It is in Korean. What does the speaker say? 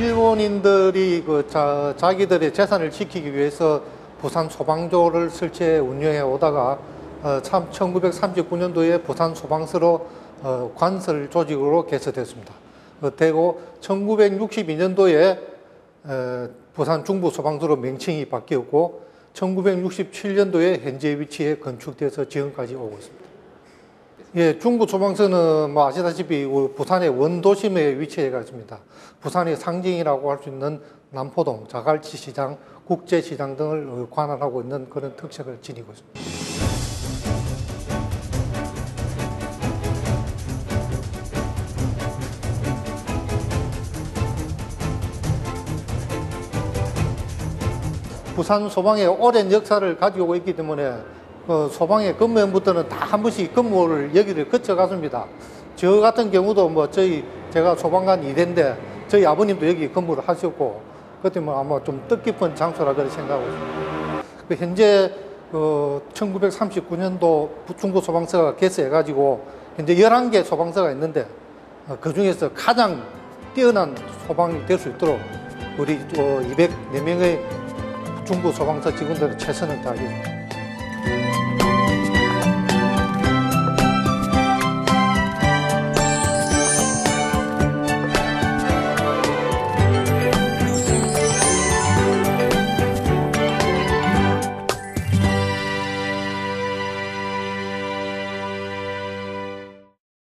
직원들이 그 자, 자기들의 재산을 지키기 위해서 부산 소방조를 설치해 운영해 오다가 어, 참 1939년도에 부산 소방서로 어, 관설 조직으로 개설됐습니다. 어, 되고 1962년도에 에, 부산 중부 소방서로 명칭이 바뀌었고 1967년도에 현재 위치에 건축돼서 지금까지 오고 있습니다. 예, 중부 소방서는 뭐 아시다시피 부산의 원도심에 위치해 있습니다. 부산의 상징이라고 할 수 있는 남포동, 자갈치 시장, 국제시장 등을 관할하고 있는 그런 특색을 지니고 있습니다. 부산 소방의 오랜 역사를 가지고 있기 때문에 어, 소방의 근무원부터는 다 한 번씩 근무를 여기를 거쳐갔습니다. 저 같은 경우도 뭐 저희 제가 소방관 2대인데 저희 아버님도 여기 근무를 하셨고 그때 뭐 아마 좀 뜻깊은 장소라 그렇게 생각하고 있습니다. 그 현재 어, 1939년도 중부 소방서가 개설해가지고 현재 11개 소방서가 있는데 어, 그 중에서 가장 뛰어난 소방이 될 수 있도록 우리 어, 204명의 중부 소방서 직원들은 최선을 다하겠습니다.